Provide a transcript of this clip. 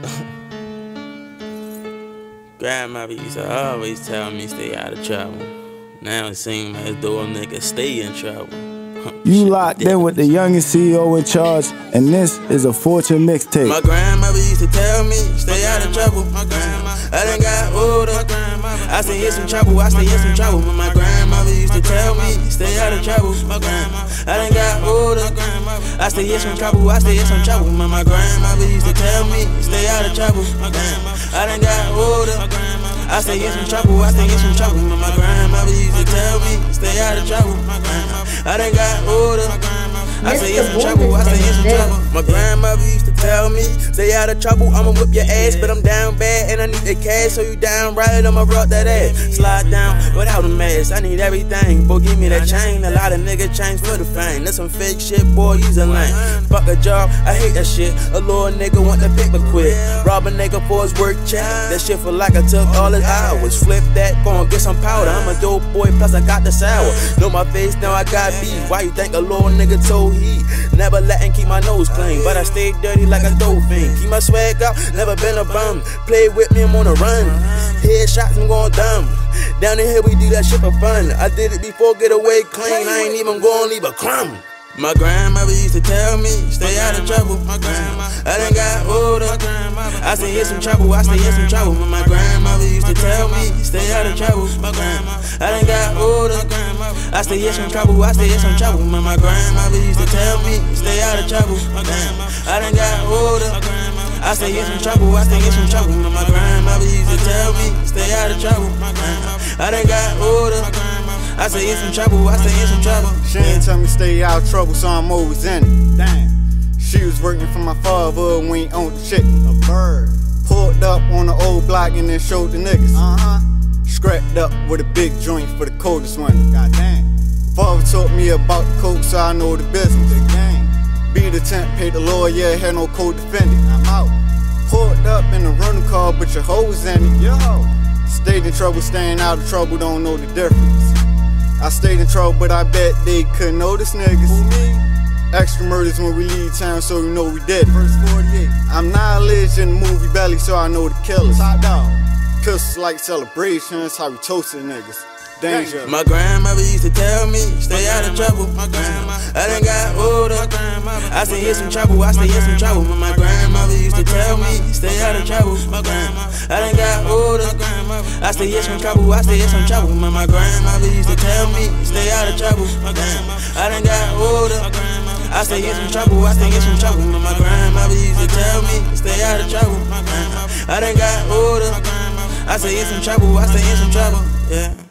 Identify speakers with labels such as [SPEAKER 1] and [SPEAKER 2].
[SPEAKER 1] Grandmother used to always tell me stay out of trouble. Now it seems as though a nigga stay in trouble.
[SPEAKER 2] You locked in with the youngest CEO in charge, and this is a fortune mixtape.
[SPEAKER 1] My grandmother used to tell me, stay out of trouble. My grandma, I done got older. I stay in some trouble, I stay in some trouble. with my grandmother used to tell me, stay out of trouble. My grandma, I done got older. I stay in some trouble, I stay in some trouble. But my grandmother used to tell me, stay out of trouble. My grandma, I done got older. I stay in some trouble, I stay in some trouble. But my grandmother used to tell me, stay out of trouble. My grandma, I done got older. I say in some trouble, I say in some trouble. My grandmother used to tell me, stay out of trouble, I'ma whip your ass, but I'm down bad and I need the cash, so you down right, I'ma rock that ass. Slide mask, I need everything, boy, give me that chain. A lot of nigga change for the fame. That's some fake shit, boy, use a lane. Fuck a job, I hate that shit. A little nigga want the paper quick. Rob a nigga for his work check. That shit for like I took all his hours. Flip that, gon' get some powder. I'm a dope boy, plus I got the sour. Know my face, now I got beef. Why you think a little nigga told he? Never letting keep my nose clean, but I stay dirty like a dolphin. Keep my swag out, never been a bum. Play with me, I'm on a run. Headshots, I'm going dumb. Down the hill, we do that shit for fun. I did it before, get away clean. I ain't even gonna leave a crumb. My grandmother used to tell me, stay out of trouble. My grandma, I done got older. I stay in some trouble, I stay in some trouble. My grandmother used to tell me, stay out of trouble. My grandma, I done got older. I stay in some trouble, I stay in some trouble. My grandmother used to tell me, stay out of trouble. My grandma, I done got older. I stay in some trouble, I stay in some trouble. I done got older. I stay in some trouble, I stay in some trouble.
[SPEAKER 3] She ain't tell me stay out of trouble, so I'm always in it. Damn. She was working for my father when he owned the chicken. A bird. Pulled up on the old block and then showed the niggas. Uh huh. Scrapped up with a big joint for the coldest one. God damn. Father taught me about the coke, so I know the business. The game. Beat the tent, paid the lawyer, had no co-defendant. I'm out. Pulled up in a rental car, but your hoes in it. Yo. Stayed in trouble, staying out of trouble, don't know the difference. I stayed in trouble, but I bet they couldn't notice niggas. Extra murders when we leave town, so you know we did. First 48. I'm knowledge in the movie Belly, so I know the killers. Top dog. Pistols like celebrations, how we toasted niggas. Danger.
[SPEAKER 1] My grandmother used to tell me, stay out of trouble. My grandma, I done got older. I stay in some trouble, I stay in some trouble. My grandmother used to tell me, stay out of trouble. My grandma, I done got older. I stay in some trouble, I stay in some trouble. My grandmother used to tell me, stay out of trouble. My grandma, I done got older. I stay in some trouble, I stay in some trouble. My grandmother used to tell me, stay out of trouble. My grandma, I done got older. I stay in some trouble, I stay in some trouble. Yeah.